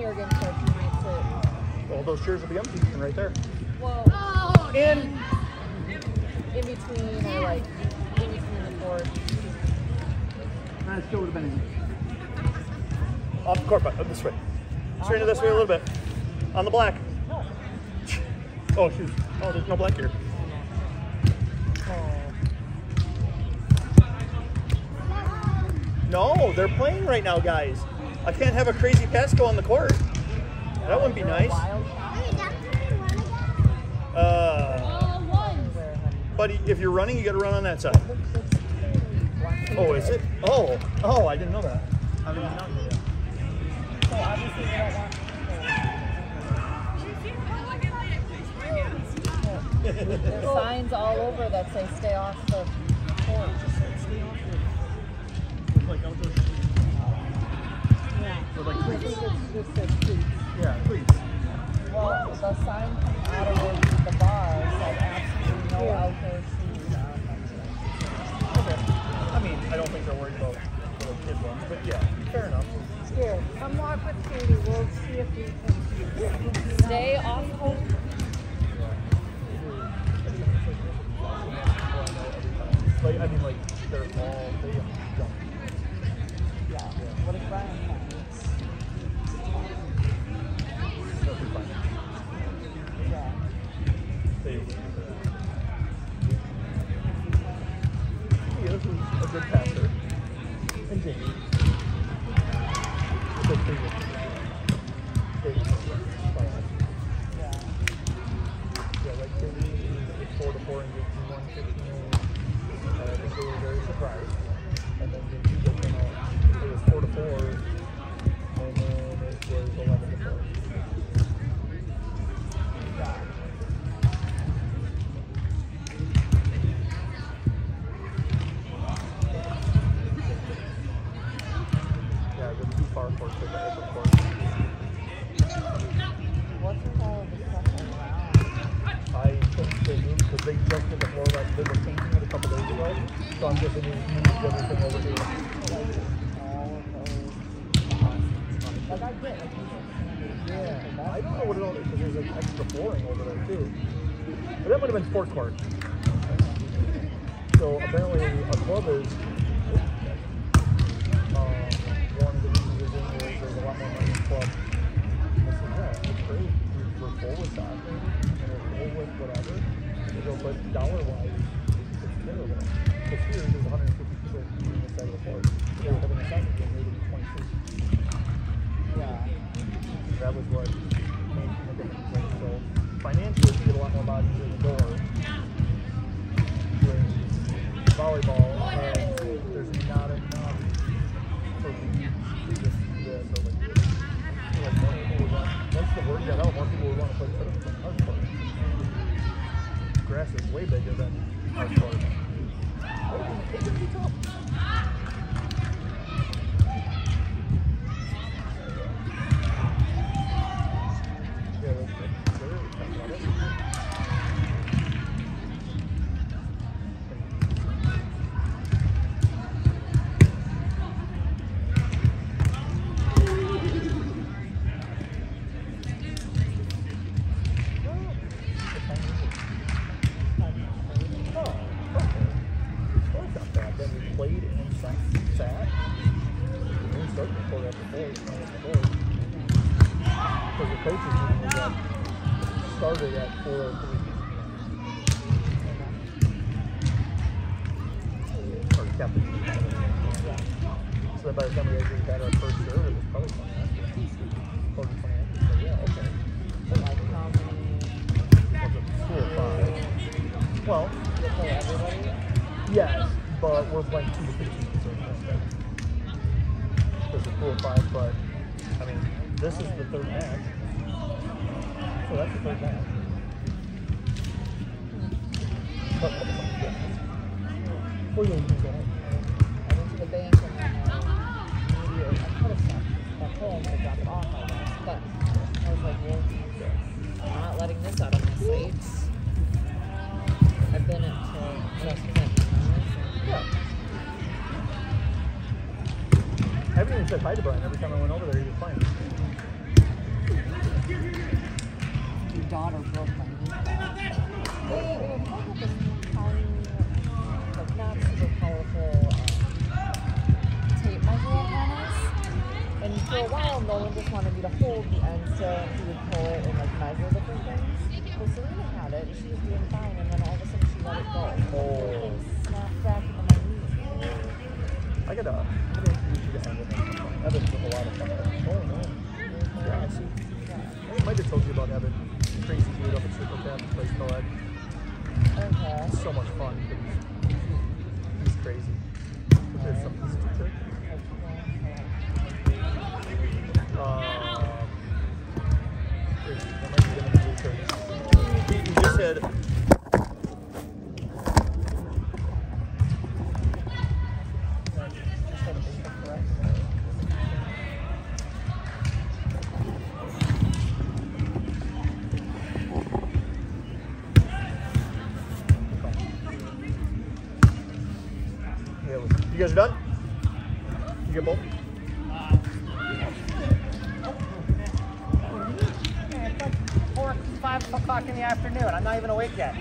you're getting so you might sit. Well, those chairs will be empty and right there. Well, And in between or like in between the court. That still would have been. off the court, but uh, this way. Straighten it this way a little bit. On the black. No. Oh, shoot. Oh, there's no black here. Oh. No, they're playing right now, guys. I can't have a crazy pass go on the court. That wouldn't be nice. Uh, buddy, if you're running, you got to run on that side. Oh, is it? Oh, oh, I didn't know that. There's signs all over that say stay off the Stay off that they were painting it a couple days ago. So I'm they moved everything over here. Like I get like Yeah, I don't know what it all is because there's like extra flooring over there too. But that might have been sport court. So apparently a club is whatever. They go, but dollar wise, it's terrible. Because here there's 150 people on the side of the court. They were having a soccer game, they 26. yeah. That was what made the difference. So financially, you get a lot more bodies in the door. Way bigger than coaches started at 4.03. Or kept. So by the time we our first serve, it was probably 20 after. Close to 20 after. So yeah, okay. Four or five? Well? Yes, but we're playing two to fifteen. There's a pool of five, but I mean, this is the third match. So that's yeah, you can go home. I went to the bank and maybe I could have stopped at home to drop it off, I guess. But I was like, well, I'm not letting this out on my sites. I've been Kent. Yeah. I haven't even said hi to Brian every time I went over there. He was fine. so much fun. It's crazy. There's. You guys are done? You get both? Four, five o'clock in the afternoon. I'm not even awake yet.